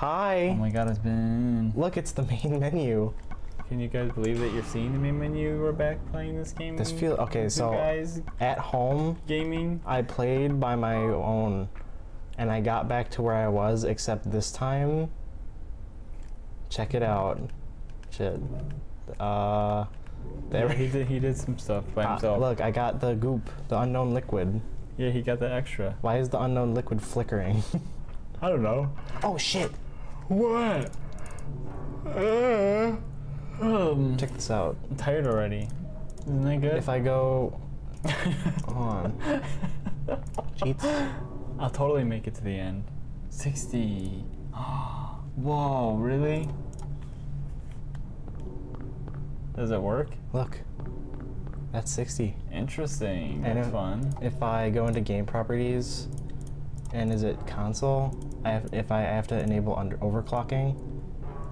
Hi. Oh my god, it's been. Look, it's the main menu. Can you guys believe that you're seeing the main menu? We're back playing this game. This feel okay. So guys at home, gaming. I played by my own, and I got back to where I was. Except this time, check it out. Shit. Uh, there. Yeah, he did. He did some stuff by Uh, himself. look, I got the goop, the unknown liquid. Yeah, he got the extra. Why is the unknown liquid flickering? I don't know. oh shit! What? Uh, um, Check this out. I'm tired already. Isn't that good? If I go on cheats, I'll totally make it to the end. 60. Whoa, really? Does it work? look, that's 60. Interesting. And That's if- fun. If I go into game properties, and is it console? I have, if I have to enable under overclocking,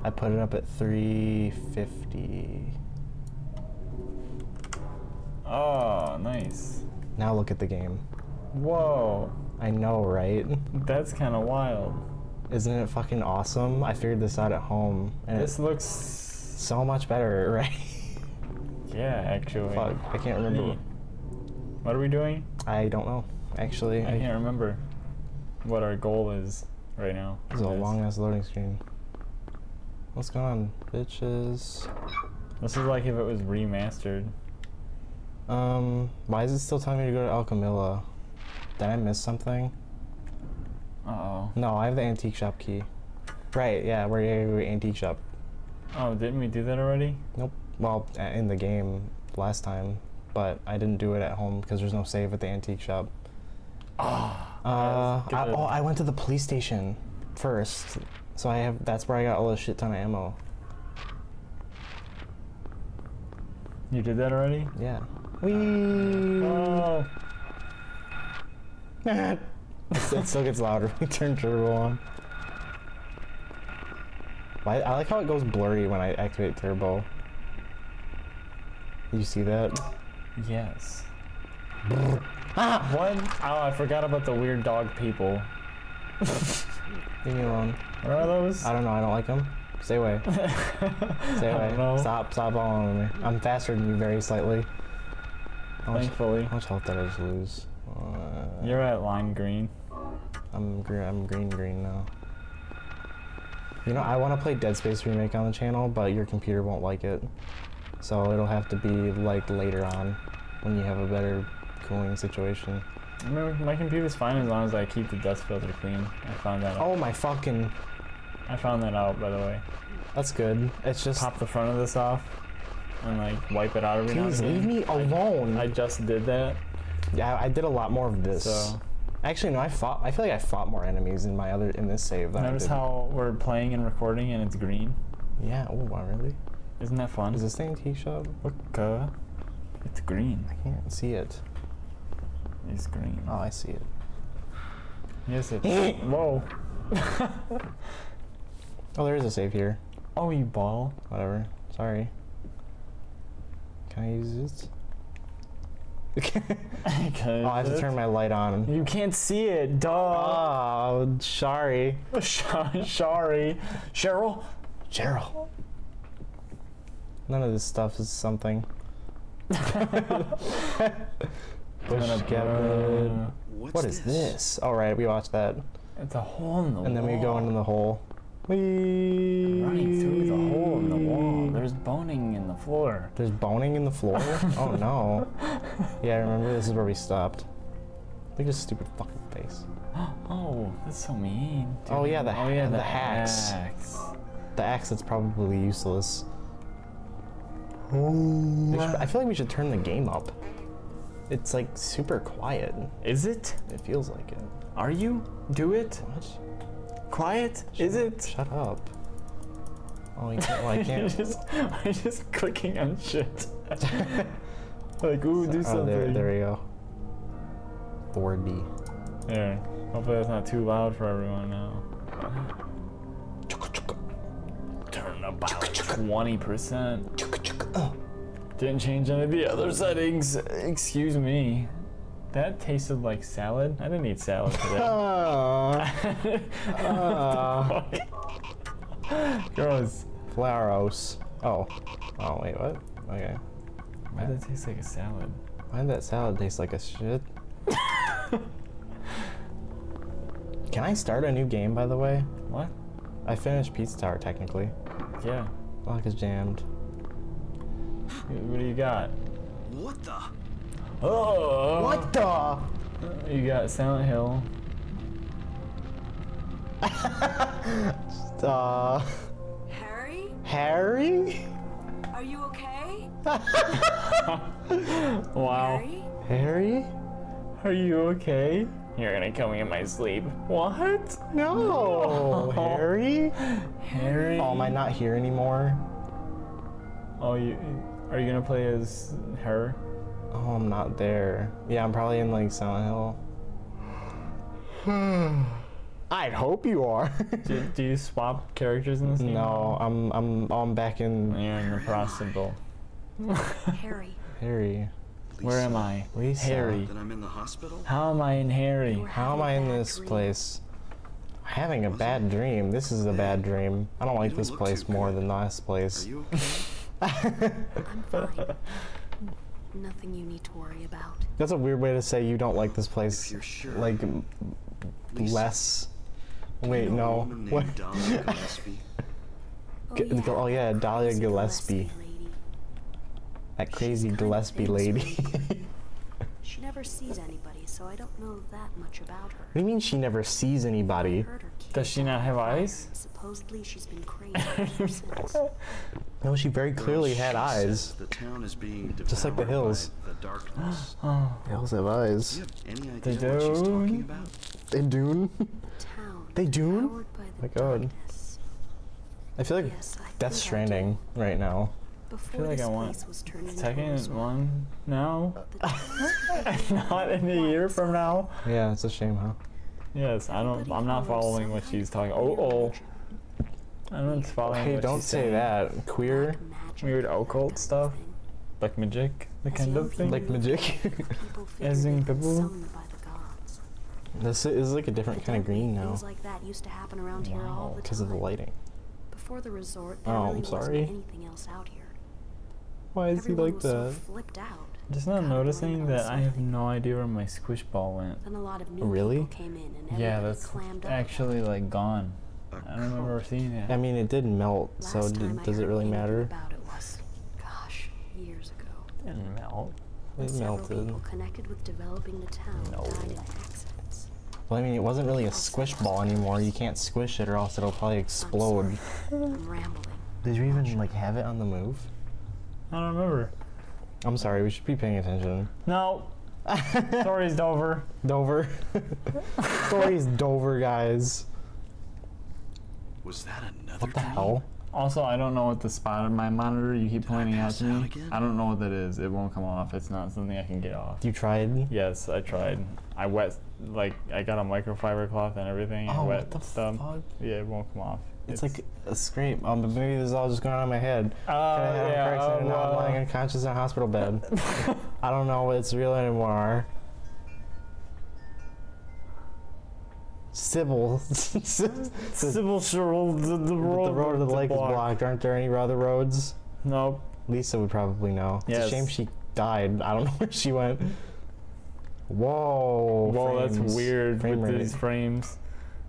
I put it up at 350. Oh, ah, nice. Now look at the game. Whoa, I know, right? that's kind of wild. Isn't it fucking awesome? I figured this out at home, and This looks. so much better, right? Yeah, actually. Fuck, I can't remember. What are we doing? I don't know. Actually, I I, can't remember what our goal is right now. This is a long ass loading screen. What's going on, bitches? This is like if it was remastered. Um, why is it still telling me to go to Alchemilla? Did I miss something? Uh oh. No, I have the antique shop key. Right, yeah, we're we're antique shop. Oh, didn't we do that already? Nope. Well, in the game last time, but I didn't do it at home because there's no save at the antique shop. Ah. Uh, I, oh, I went to the police station first, so I have. That's where I got all the shit ton of ammo. You did that already? Yeah. Wee. Oh. it still gets louder. We turn turbo on. Why, I like how it goes blurry when I activate turbo. You see that? Yes. Ah! What? Oh, I forgot about the weird dog people. Leave me alone. What are those? I don't know. I don't like them. Stay away. Stay away. Stop. Stop following me. I'm faster than you very slightly. How much, Thankfully. how much health did I just lose? Uh, You're at line green. I'm green. I'm green. Green now. You know, I want to play Dead Space remake on the channel, but your computer won't like it. So it'll have to be like later on, when you have a better cooling situation. I mean, my computer's fine as long as I keep the dust filter clean. I found that. Out. Oh my fucking! I found that out by the way. That's good. It's just. Pop the front of this off and like wipe it out every now and Please again. leave me alone. I just did that. yeah, I did a lot more of this. So Actually, no. I fought. I feel like I fought more enemies in my other in this save than notice I did. how we're playing and recording and it's green. Yeah. Oh, wow, really? Isn't that fun? Is this the antique shop? Look, uh, it's green. I can't see it. It's green. Oh, I see it. Yes, it's. Whoa. Oh, there is a save here. Oh, you ball. Whatever. Sorry. Can I use this? oh, I have to turn my light on. You can't see it, duh. Oh, sorry. Sorry. Cheryl? Cheryl. None of this stuff is something. Bush Gavin. What is this? All right, we watched that, It's a hole in the wall. and then we go into the hole. We Running through the hole in the wall. There's boning in the floor. There's boning in the floor. oh no. Yeah, I remember this is where we stopped. Look at his stupid fucking face. Oh, that's so mean. Oh, yeah, the oh, yeah, the, the hacks. hacks. The axe that's probably useless. Oh. We should- I feel like we should turn the game up. It's like super quiet. Is it? It feels like it. Are you? Do it? What? Quiet? Is it? Shut up. Oh, you can't. Well, I can't. just, I'm just clicking on shit. like, ooh, do something. oh, there, there we go. 4D. There. Hopefully that's not too loud for everyone now. Turn about 20%. Didn't change any of the other settings. Excuse me. That tasted like salad. I didn't eat salad today. Ah. Fuck. Gross. Flauros. Oh. Oh, wait, what? Okay. Why does that taste like a salad? Why did that salad taste like a shit? Can I start a new game, by the way? What? I finished Pizza Tower, technically. Yeah. Lock is jammed. What do you got? What the? Oh. What the? You got Silent Hill. Uh, Harry, Harry? are you okay? Wow. Harry? Harry? Are you okay? You're gonna kill me in my sleep. What? No, Harry? Harry? Oh, am I not here anymore? Oh, you. Are you gonna play as her? Oh, I'm not there. Yeah, I'm probably in like Silent Hill. Hmm. I'd hope you are. Do, do you swap characters in this game? no, I'm I'm I'm back in You're in the possible. Harry, Harry. Where am I? Lisa. Harry. That I'm in the hospital? How am I in Harry? How am I in this dream. place? Having a bad dream. This is a bad dream. I don't like this place more good. than last Are place. you okay? I'm fine. Nothing you need to worry about. That's a weird way to say you don't like this place. If you're sure. Like Lisa, less. you Wait, know no. What? Dahlia Gillespie? Oh, G- oh, yeah, that Dahlia crazy Gillespie. lady. That crazy She's kind of Gillespie lady. around She never sees anybody, so I don't know that much about her. What do you mean she never sees anybody? heard her kid Does she not have eyes? Supposedly she's been crazy. No, she very clearly Well, had eyes. The town is being Just like the hills. The darkness. Oh, The Hills have Do eyes. you have any They idea what she's do. talking about? They Dune? Town They do? by the My God. darkness. I feel like Yes, I Death Stranding right now. Do. I Before feel like this I want place was turned into a second resort, one now. the Not in a year from now. Yeah, it's a shame, huh? Yes, I don't. I'm not following what she's talking. Oh, oh. I'm not following. Hey, what don't she's say saying. that. Queer? Weird occult stuff? thing. Like magic, the kind of thing. Like magic? As in people? summoned by the gods. This is like a different kind of green now. Things like that used to happen around here all Wow, the Because of the lighting. Before the resort, there Oh, really I'm wasn't sorry. anything else out here. Why is he like was so that? out. Just not Caught noticing that I have no idea where my squish ball went. A lot of new Really? came in and Yeah, that's clammed actually like gone. A I don't remember seeing it. I mean, it did melt, Last so time does it really matter? About it was, gosh, years ago. didn't melt. When It several melted. people connected with developing the town No. died in accidents. Well, I mean, it wasn't really a squish ball anymore. You can't squish it or else it'll probably explode. I'm rambling. Did you even like have it on the move? I don't remember. I'm sorry, we should be paying attention. No. Story's Dover. Dover. Story's Dover, guys. Was that another What the dream? hell? Also, I don't know what the spot on my monitor you keep Did pointing out pass to me. again? I don't know what that is. It won't come off. It's not something I can get off. You tried? Yes, I tried. I wet like I got a microfiber cloth and everything. and Oh, wet what the stuff. fuck? Yeah, it won't come off. It's, like a scrape. Um, but maybe this is all just going on in my head. Oh, a yeah. accident and now I'm uh, lying unconscious in a hospital bed. I don't know what's real anymore. Cybil. Cybil Cheryl, the, the the road, road to the lake is blocked. Aren't there any other roads? Nope. Lisa would probably know. It's a shame she died. I don't know where she went. Whoa. Whoa, that's weird Frame with rate. these frames.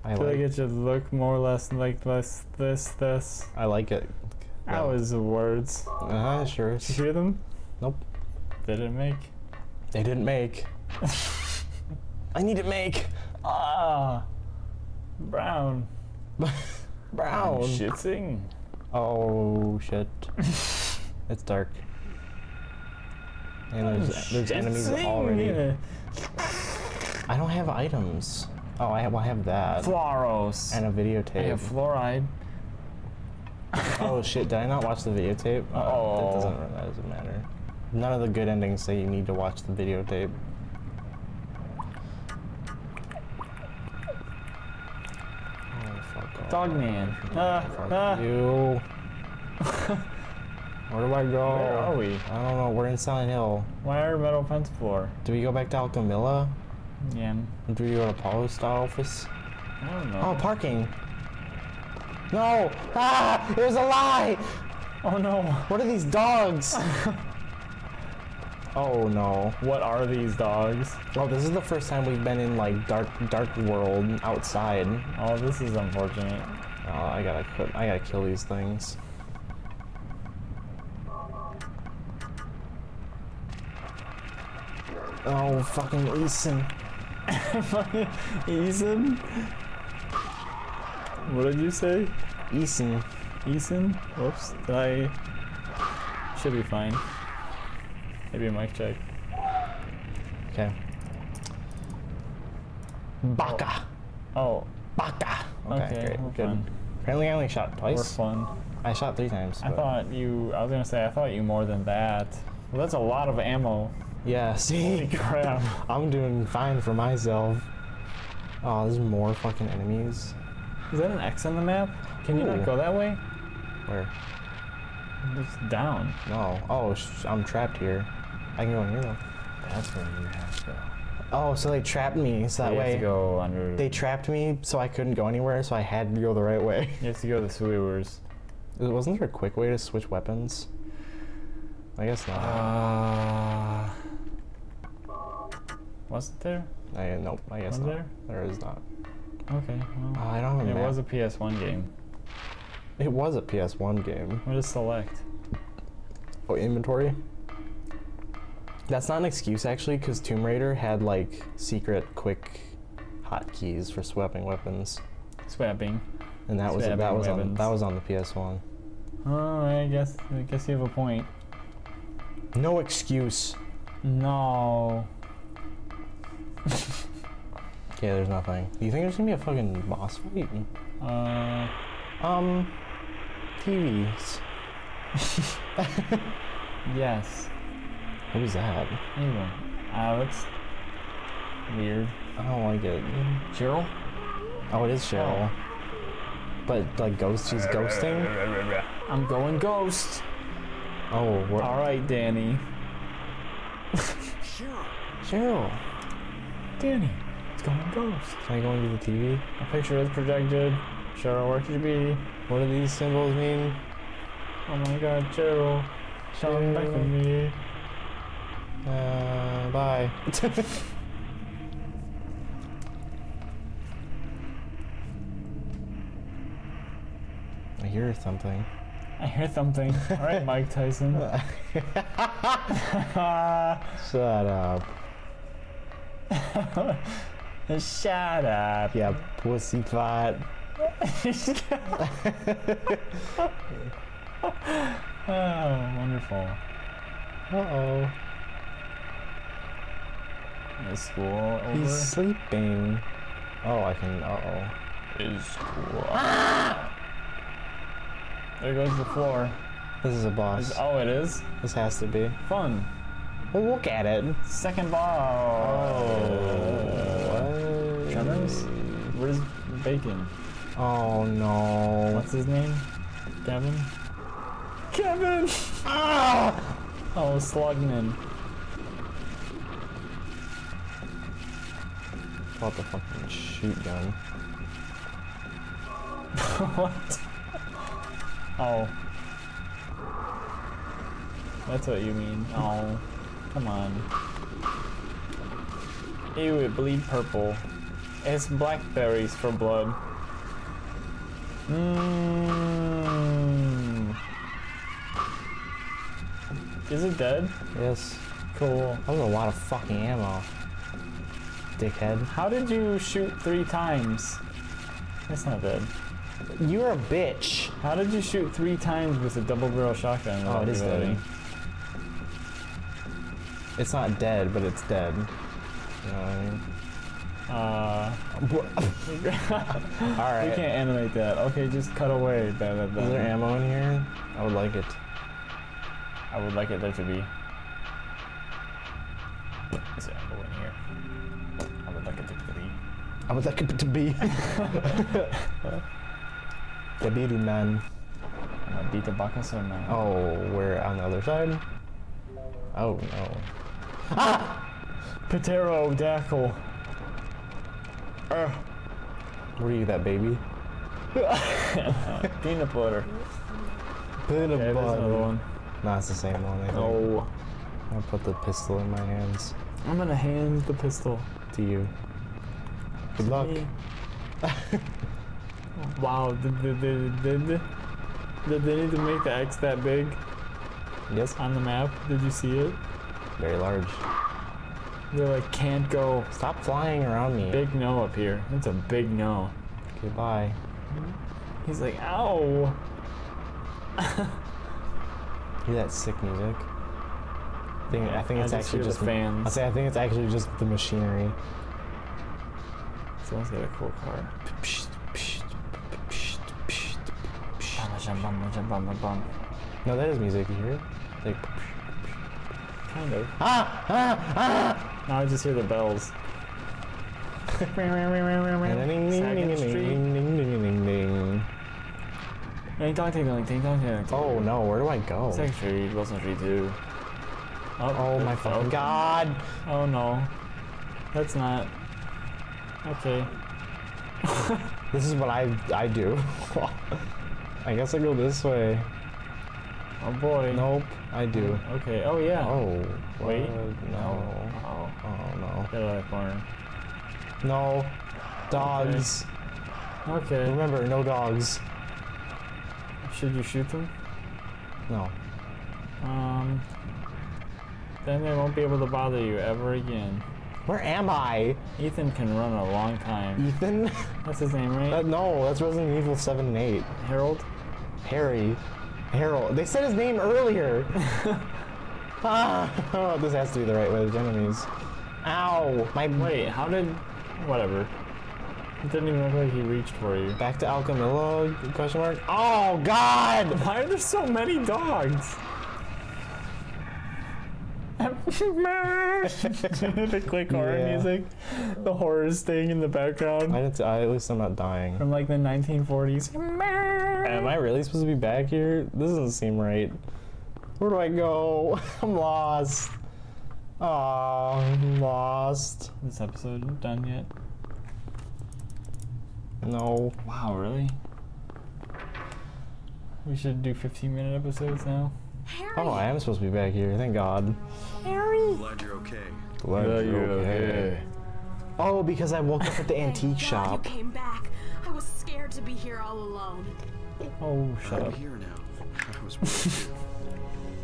I I feel like, like it should look more or less like this, this, this. I like it. That was words. Uh huh, sure. Did you hear them? Nope. They Did it make? They didn't make. I need to make. Ah, brown. Brown. Shitting. Oh shit. it's dark. And there's there's enemies already. I don't have items. Oh, I have, well, I have that Flauros. and a videotape. have fluoride. oh shit! Did I not watch the videotape? Uh, Oh. that doesn't that doesn't matter. None of the good endings say you need to watch the videotape. Oh fuck. Dog man. Ah, Fuck ah. you. Where do I go? Where are we? I don't know. We're in Silent Hill. Why are metal fence floor? Do we go back to Alchemilla? Yeah. Do go to post office? I don't know. Oh, parking. No! Ah! It was a lie! Oh no. What are these dogs? oh no. What are these dogs? Oh, this is the first time we've been in like dark, dark world outside. Oh, this is unfortunate. Oh, I gotta, quit. I gotta kill these things. Oh, fucking Ethan. Ethan? What did you say? Ethan. Ethan? Whoops. I? Should be fine. Maybe a mic check. Okay. Baka. Oh, oh. Baka. Okay, Okay, great. Good. Apparently I only shot twice. we're fun. I shot three times. I but- thought you. I was gonna say I thought you more than that. Well, that's a lot of ammo. Yeah, Holy crap! I'm doing fine for myself. Oh, there's more fucking enemies. Is that an X on the map? Can you not go that way? Where? It's down. No. Oh, sh- I'm trapped here. I can go in here though. That's where you have to go. Oh, so they trapped me, so that you way have to go under. they trapped me, so I couldn't go anywhere, so I had to go the right way. you have to go the sewers. Wasn't there a quick way to switch weapons? I guess not. Uh, wasn't there? I, nope, I guess Was not. there? There is not. Okay. Well, I don't it was a PS1 game. It was a PS1 game. What is select? Oh, inventory? That's not an excuse actually, because Tomb Raider had like secret quick hotkeys for swapping weapons, Swapping. and that was that Swapping was on that was on the PS1. Oh, I guess. I guess you have a point. No excuse. No. Okay, there's nothing. Do you think there's gonna be a fucking boss fight? Uh. Um, TVs. Yes. What is that? Ew. Uh, that's weird. I don't like it. Cheryl? Oh, it is Cheryl. But like ghost, she's ghosting. I'm going ghost. Oh, what? All right, Danny. Cheryl. Cheryl. Danny, it's going ghost. Can I go into the TV? A picture is projected. Cheryl, where could you be? What do these symbols mean? Oh my God, Cheryl, come back with me. Uh, bye. I hear something. I hear something. All right, Mike Tyson. Shut up. Shut up. Yeah, pussy fat. Oh, wonderful. Uh oh. Is school over? He's sleeping. Oh, I can. Uh oh. Is school. There goes the floor. oh. This is a boss. Oh, it is? This has to be. Fun. Well, look at it. Second ball. What? Tremors? Where's Bacon? Oh no. What's his name? Kevin? Kevin! Ah! Oh, Slugman. What the fucking shoot gun? what? Oh. That's what you mean. Oh. Come on. Ew, it bleed purple. It's blackberries for blood. Mmm. Is it dead? Yes. Cool. That was a lot of fucking ammo. Dickhead. How did you shoot three times? It's not dead. You're a bitch. How did you shoot three times with a double barrel shotgun? Oh, it is dead. It's not dead, but it's dead. You know what I mean? Uh, All right. we can't animate that. Okay, just cut away. That, that, that. Is there ammo in here? I would like it. I would like it there to be. Is there ammo in here? I would like it to be. I would like it to be. the beauty man. I'm beat the buckets or no? Oh, we're on the other side? Oh no. Pterodactyl. Uh, Were you that baby? Peanut butter. Peanut Okay, another butter. one. No, it's the same one. I think. Oh, I'll put the pistol in my hands. I'm gonna hand the pistol. To you. Good to luck. wow, did, did, did, did, they need to make the X that big Yes. on the map? Did you see it? Very large. They're like, can't go. Stop flying around me. Big no up here. That's a big no. Goodbye. He's like, ow. Hear that sick music? I think, I think I it's just actually just I fans. say I think it's actually just the machinery. Someone's got a cool car. No, that is music. You hear it? Like, Kind of. ah, ah, ah! Now I just hear the bells. Oh no, where do I go? Second Street, Wilson Street 2. Oh my fucking god! Oh no. That's not. Okay. This is what I I do. I guess I go this way. Oh boy. Nope, I do. Okay. Oh yeah. Oh, Wait. what? no. Oh. Oh no. Get out of that corner. No. Dogs. Okay. Remember, no dogs. Should you shoot them? No. Um. Then they won't be able to bother you ever again. Where am I? Ethan can run a long time. Ethan? That's his name, Uh, right? no, that's Resident Evil 7 and 8. Harold? Harry. Harold. They said his name earlier. ah, oh, this has to be the right way. There's enemies. Ow. My Wait, how did. Whatever. It didn't even look like he reached for you. Back to Alchemilla? Question mark. Oh God! Why are there so many dogs? the quick horror Yeah. music, the horror sting in the background I. I, at least I'm not dying. from like the 1940s. Am I really supposed to be back here? This doesn't seem right. Where do I go? I'm lost. Oh, I'm lost. This episode done yet? No. Wow, really? We should do 15 minute episodes now. Harry! Oh, I am supposed to be back here. Thank God. Harry! Glad you're okay. Glad you're okay. Oh, because I woke up at the Thank antique God shop. You came back. I was scared to be here all alone. Oh, shut I'm up. here now. I was.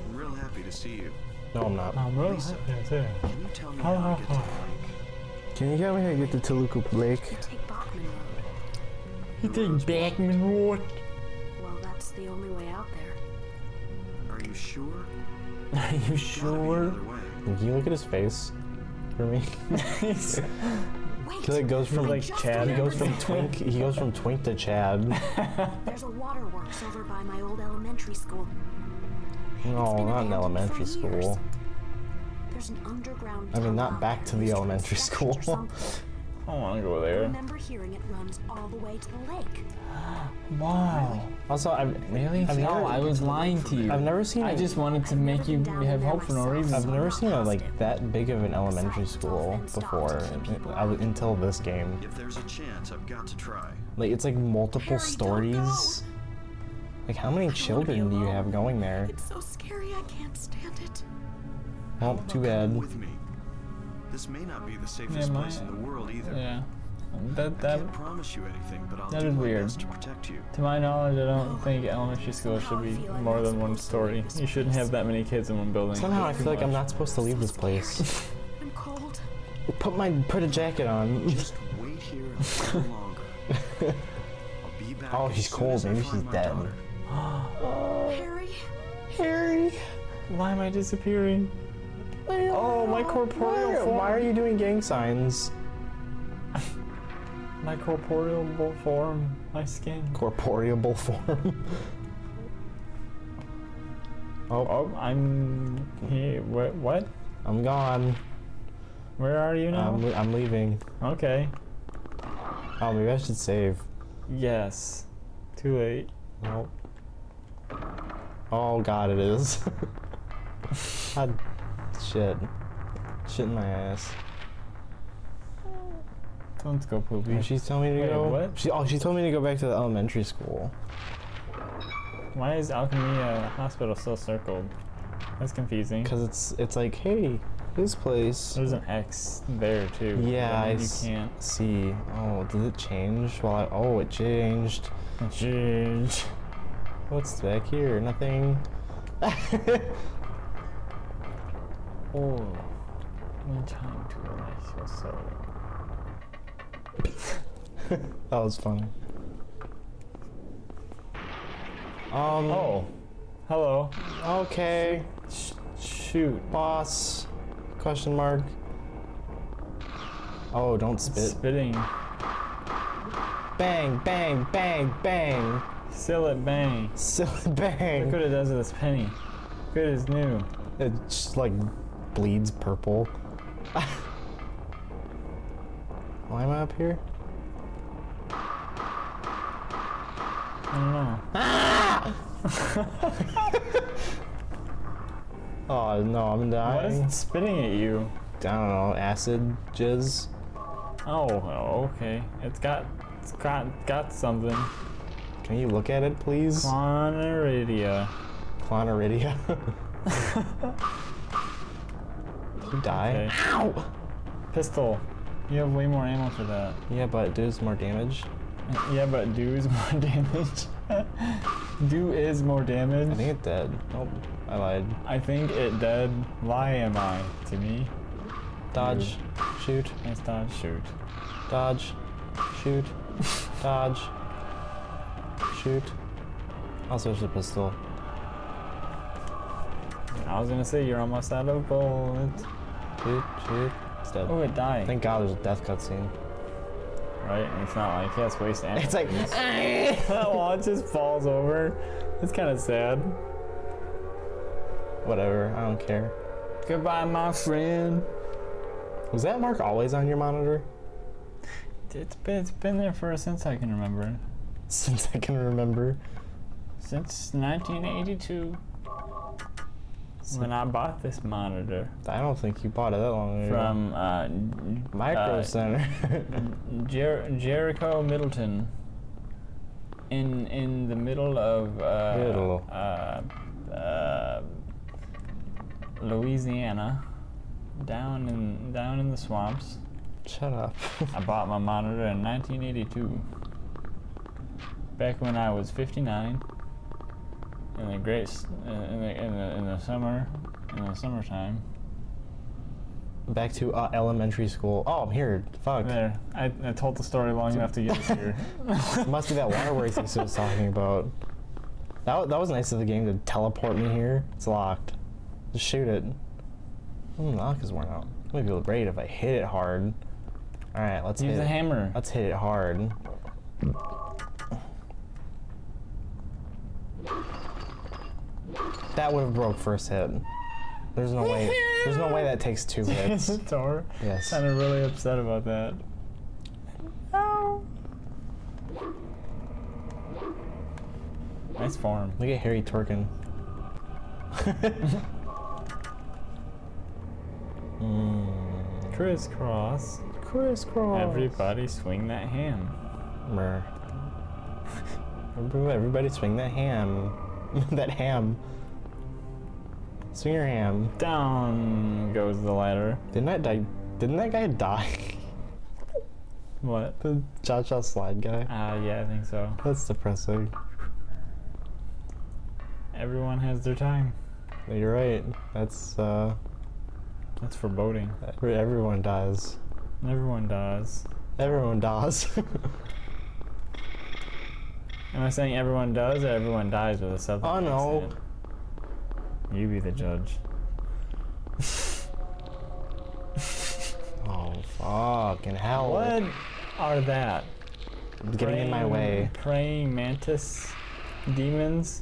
I'm real happy to see you. No, I'm not. I'm really Lisa. happy. Can you tell me how to get to the lake? Can you tell me how to get to Toluca Lake? You take Bachman Road. You take Bachman Road. Well, that's the only way out there. Are you sure? Are you sure? Can you look at his face for me? He's- Wait! He like goes from like Chad. he goes from twink he goes from twink to Chad. There's a waterworks over by my old elementary school. It's No, not in abandoned elementary for years. school. There's an underground I mean, not back to the elementary school. Something. I don't want to go I there. remember hearing it runs all the way to the lake. Wow. Also, I've Really? I've no, never, I was lying to you. I've never seen. I a- just wanted to make you have hope for no reason. I've never seen a like that big of an elementary school before don't keep uh, people I was- until this game. If there's a chance, I've got to try. Like it's like multiple Harry, stories. Like how many I don't wanna be children do you have going there? It's so scary, I can't stand it. Oh, too about coming bad. With me. This may not be the safest my- place in the world either. Yeah. That I that can't promise you anything, but I'll that do is weird. to protect you. to my knowledge, I don't Oh, think elementary school should be more than one supposed to leave story. You shouldn't have that many kids in one building. Somehow I Too feel like I'm not supposed to leave this place. I'm cold. Put my put a jacket on. Just wait here a little longer. I'll be back Oh, as she's cold. Maybe find she's dead. daughter. Harry, Harry. Why am I disappearing? Oh, oh, my corporeal why, form. Why are you doing gang signs? My corporeal form, my skin. Corporeal form. oh, Oh, I'm here. What? What? I'm gone. Where are you now? I'm, I'm leaving. okay. Oh, maybe I should save. Yes. Too late. Nope. Oh god, it is. Shit. Shit in my ass. Don't go poopy. And she's telling me to Wait, go. what? She oh she told me to go back to the elementary school. Why is Alchemilla uh, Hospital still circled? That's confusing. Cause it's it's like hey, this place. There's an X there too. Yeah, I you can't. See, oh, did it change? Well, I, oh, it changed. Change. What's back here? Nothing. Oh, one time to relax your soul. that was funny. Um. Oh, hello. Okay. Sh- shoot. Boss. Question mark. Oh, don't spit. Spitting. Bang, bang, bang, bang. Still it bang. Silly Look bang. what it does with this penny. Good as new. It's like bleeds purple. Why am I up here? I don't know. Ah! Oh no, I'm dying. What is it spitting at you? I don't know, acid jizz. Oh, oh, okay. It's got, it's got, got something. Can you look at it, please? Clonaridia. Clonaridia. You die? Okay. Ow! Pistol. You have way more ammo for that. Yeah, but it does more damage. Yeah, but do is more damage. do is more damage. I think it dead. Nope, I lied. I think it dead. Lie am I to me? Dodge, shoot, Nice dodge. Shoot. dodge, shoot, dodge, shoot. I'll switch the pistol. I was gonna say you're almost out of bullets. Shoot, shoot. It's dead. Oh, it died. Thank God there's a death cutscene. right? And it's not like he has waste ammo. It's like, well, it just falls over. It's kind of sad. whatever, I don't care. Goodbye, my friend. Was that mark always on your monitor? It's been, it's been there for since I can remember. Since I can remember. Since 1982. When I bought this monitor I don't think you bought it that long ago. from uh, Micro uh, Center. Jer- Jericho Middleton. In in the middle of uh, Middle. uh, uh, Louisiana, down in down in the swamps. Shut up. I bought my monitor in 1982. Back when I was 59. In the great in the in the in the summer in the summertime. Back to uh, elementary school. Oh, I'm here. Fuck. There, I, I told the story long enough to get here. Must be that water waterworks he was talking about. That, that was nice of the game to teleport me here. It's locked. Just shoot it. Hmm, the lock is worn out. Maybe it'll break if I hit it hard. Alright, let's Use hit a it. hammer. Let's hit it hard. That would have broke first hit. There's no way. There's no way that takes two hits. Tor Yes. sounded really upset about that. No. Nice farm. Look at Harry twerking. mm. Crisscross. Crisscross. Everybody swing that ham. Everybody swing that ham. that ham. Swing your ham. Down goes the ladder. Didn't that die? Didn't that guy die? What? the cha cha slide guy. Uh, yeah, I think so. That's depressing. Everyone has their time. You're right. That's uh, That's foreboding. every- everyone dies. Everyone dies. Everyone dies. Am I saying everyone does or everyone dies with a southern Oh, no. accent? You be the judge. oh fucking hell! What are that? Getting in my Praying- way. Praying mantis demons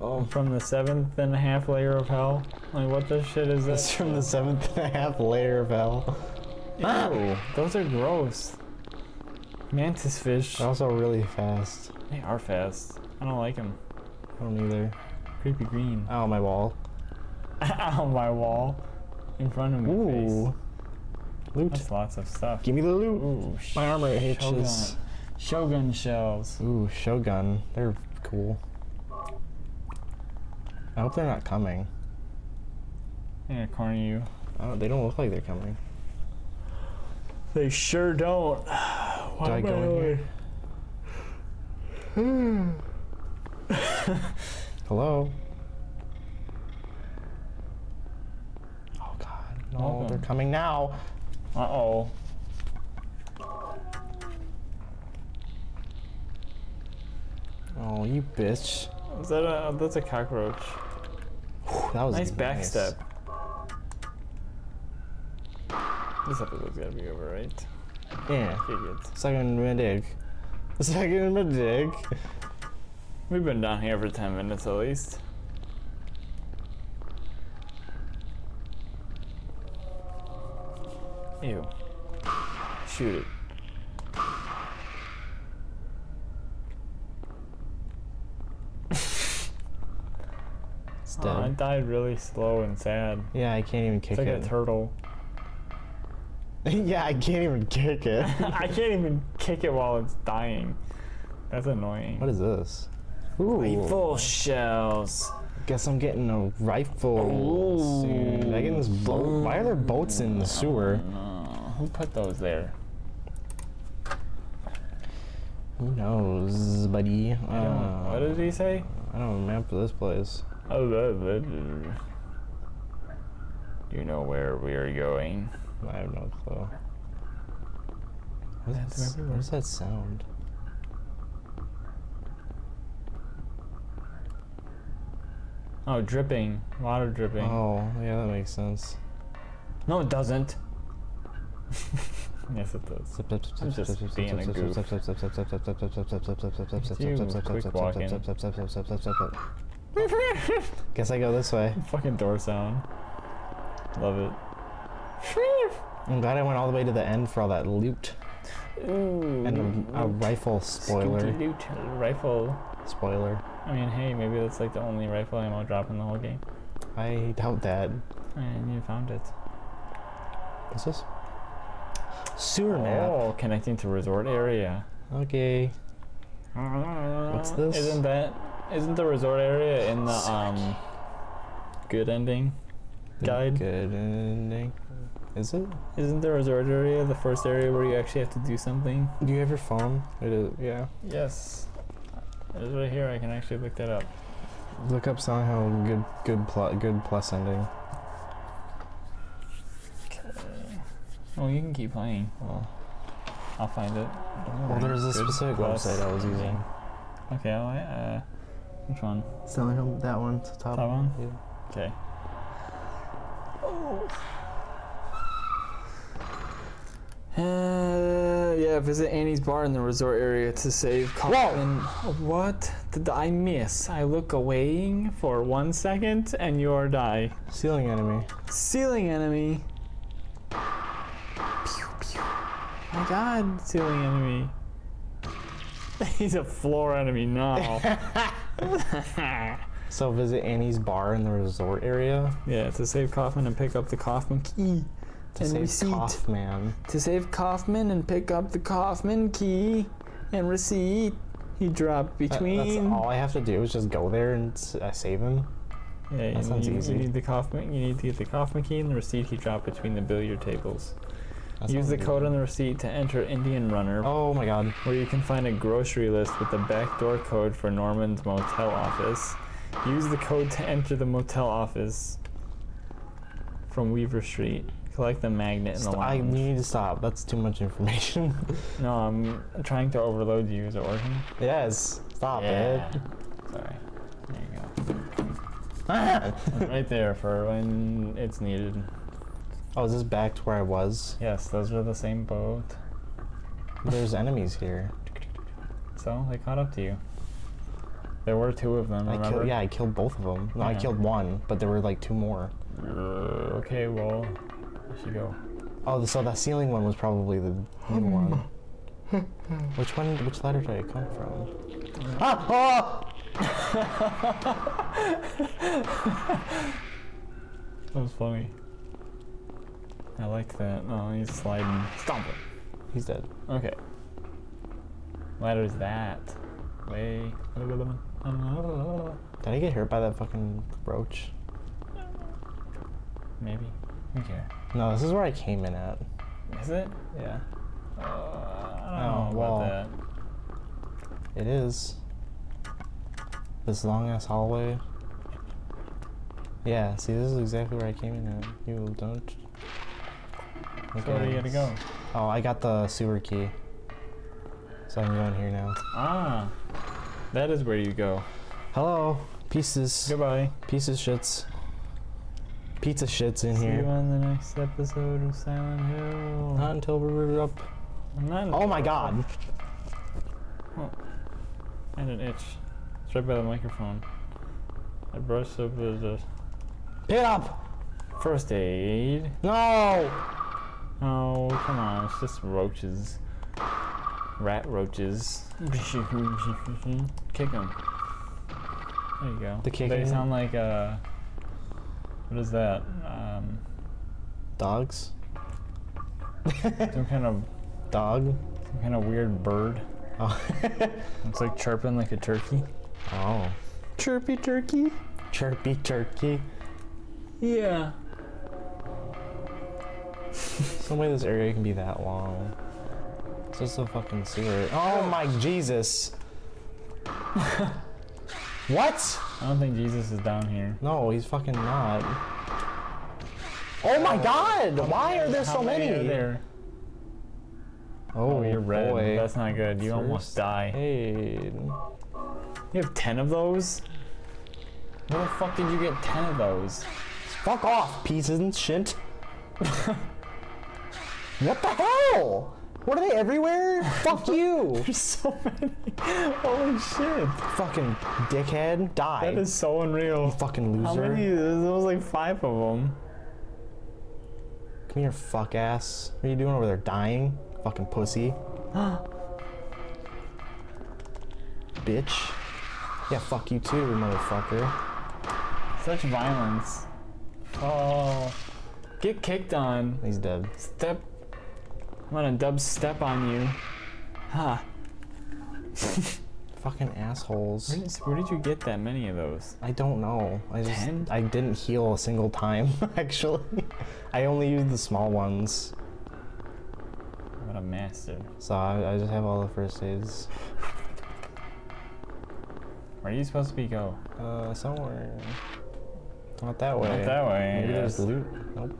Oh, from the seventh and a half layer of hell? Like, what the shit is That's this? from the seventh and a half layer of hell. Ew, those are gross. Mantis fish. They're also really fast. They are fast. I don't like them. I don't either. Creepy green. Oh, my wall. on my wall in front of me. Ooh. Loot. That's lots of stuff. Give me the loot. Ooh, My armor Shogun. hitches. Shogun shells. Ooh, Shogun. They're cool. I hope they're not coming. I'm gonna corner you. Oh, they don't look like they're coming. They sure don't. Why Do I go in here? Hello? Oh god. No, Welcome. they're coming now. Uh oh. Oh, you bitch. Is that a? That's a cockroach. Whew, that was Nice backstep. This episode's gotta be over, right? Yeah. Okay, good. Second medic. Second medic. We've been down here for 10 minutes at least. Ew. Shoot it. It's Oh, I died really slow and sad. yeah, I can't even kick It's like it. a turtle. yeah, I can't even kick it. I can't even kick it while it's dying. That's annoying. what is this? Ooh. Rifle shells. Guess I'm getting a rifle soon. I get this boat? Why are there boats in the sewer? Uh, who put those there? Who knows, buddy? I don't, what did he say? I don't remember this place. Oh, blah, blah. You know where we are going. I have no clue. What That's what is that sound? Oh, dripping. Water dripping. Oh, yeah, that makes sense. No, it doesn't. yes, it does. I'm just being a goof. Guess I go this way. Fucking door sound. Love it. I'm glad I went all the way to the end for all that loot Ooh. and a, a rifle spoiler. Loot rifle. Spoiler. I mean, hey, maybe that's like the only rifle ammo drop in the whole game. I doubt that. And you found it. What's this? Sewer map. Oh, connecting to resort area. Okay. What's this? Isn't that isn't the resort area in the um good ending guide? Good ending. Is it? Isn't the resort area the first area where you actually have to do something? Do you have your phone? It is. Yeah. Yes. It's right here. I can actually look that up. Look up somehow good good plus good plus ending. Oh, you can keep playing. Oh. I'll find it. Well, there's a specific website I was using. Okay, I'll, uh, which one? Somehow that one. Top. Top one? Yeah. Okay. Uh, yeah, visit Annie's bar in the resort area to save Kaufman. What did I miss? I look away for one second and you are die. Ceiling enemy. Ceiling enemy. Pew, pew. My god, ceiling enemy. He's a floor enemy now. So visit Annie's bar in the resort area yeah, to save Kaufman and pick up the Kaufman key. To And save receipt. Kaufman. To save Kaufman and pick up the Kaufman key and receipt. He dropped That- between. that's all I have to do is just go there and uh, save him. yeah, you, that sounds you, easy. you need the Kaufman. You need to get the Kaufman key and the receipt he dropped between the billiard tables. That Use the code on the receipt to enter Indian Runner, Oh my god. where you can find a grocery list with the backdoor code for Norman's motel office. Use the code to enter the motel office from Weaver Street. Collect the magnet in the St- I lounge. need to stop. That's too much information. no, I'm trying to overload you. Is it working? yes. Stop Yeah. it. Sorry. There you go. right there for when it's needed. Oh, is this back to where I was? Yes, those are the same boat. There's enemies here. So they caught up to you. There were two of them. I Remember? killed, yeah, I killed both of them. No, I killed one, but there were like two more. Uh, okay, well, there you go. Oh, so that ceiling one was probably the new one. Which one? Which ladder did it come from? Ah! Oh! That was funny. I like that. Oh, he's sliding. Stomp it. He's dead. Okay. Ladder's that. Way. Did I get hurt by that fucking roach? Maybe. Okay. No, this is where I came in at. Is it? Yeah. Uh, I Oh, don't know well. about that. It is. This long ass hallway. Yeah, see, this is exactly where I came in at. You don't. So where do you gotta go? Oh, I got the sewer key. So I can go in here now. Ah. That is where you go. Hello, pieces. Goodbye. Pieces shits. Pizza shits in See you here. on the next episode of Silent Hill. Not until we're up. Not Oh my god. I had an itch. It's right by the microphone. I brushed up the, the Pick it up! first aid. No! Oh, come on. It's just roaches. Rat roaches. Kick them. There you go. The They sound like, uh. What is that? Um, Dogs? some kind of Dog? some kind of weird bird. Oh. It's like chirping like a turkey. oh. Chirpy turkey. Chirpy turkey. Yeah. No way this area can be that long. It's just a fucking sewer. Oh my Jesus! what? I don't think Jesus is down here. No, he's fucking not. Oh my god! Why are there so many? are there? Oh, Oh, you're red. boy. That's not good. You almost First die. aid. You have 10 of those? Where the fuck did you get 10 of those? Fuck off, pieces and shit. what the hell? What are they everywhere? Fuck you! There's so many. Holy shit. fucking dickhead. Die. That is so unreal. fucking loser. How many? There was like five of them. Come here, fuck ass. What are you doing over there? Dying? Fucking pussy. Bitch. Yeah, fuck you too, motherfucker. Such violence. Oh. Get kicked on. He's dead. Step. I'm gonna dub step on you. Huh. Fucking assholes. Where did, where did you get that many of those? I don't know. I just Ten? I didn't heal a single time actually. I only used the small ones. What a master. So I, I just have all the first aids. Where are you supposed to be go? Uh somewhere. Not that way. Not that way. Maybe there's loot. Nope.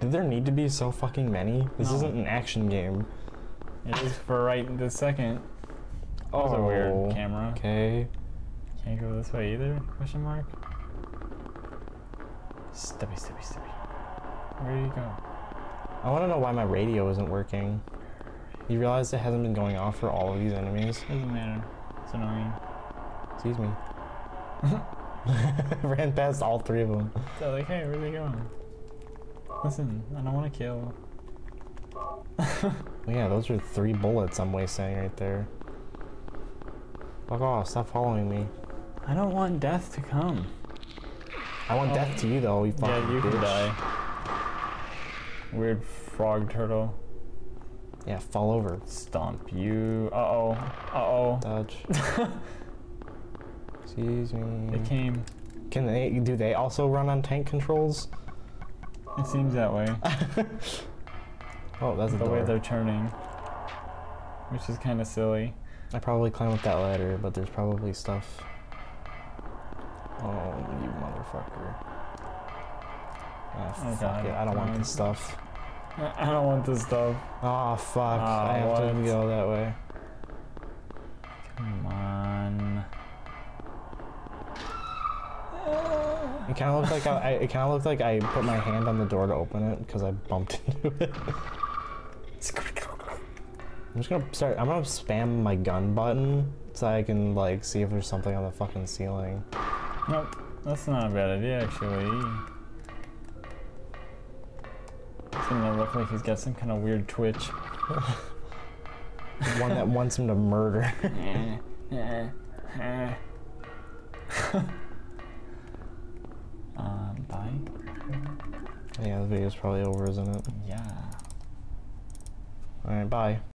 Did there need to be so fucking many? This No. isn't an action game. It is for right this second. That was a weird oh, camera. Oh, Okay. Can't go this way either? Question mark. Steppy, steppy, steppy. Where do you go? I want to know why my radio isn't working. You realize it hasn't been going off for all of these enemies? Doesn't matter. It's annoying. Excuse me. Ran past all three of them. So like, hey, where are they going? Listen, I don't want to kill. yeah, those are three bullets I'm wasting right there. Fuck off, stop following me. I don't want death to come. I want Oh. death to you though, you fucking yeah, you bitch. can die. Weird frog turtle. Yeah, fall over. Stomp you. Uh oh. Uh oh. Dodge. Excuse me. They came. Can they do they also run on tank controls? It seems that way. Oh, that's the the way they're turning. Which is kind of silly. I probably climb up that ladder, but there's probably stuff. Oh, you motherfucker. Ah, Oh, fuck it. I don't want this stuff. I don't want this stuff. Oh, fuck. Ah, I have to go that way. Come on. It kind of looked like I, I it kind of looked like I put my hand on the door to open it because I bumped into it. I'm just gonna start. I'm gonna spam my gun button so I can like see if there's something on the fucking ceiling. Nope. That's not a bad idea, actually. It's gonna look like he's got some kind of weird twitch. One that wants him to murder. bye. Yeah, the video's probably over, isn't it? Yeah. Alright, bye.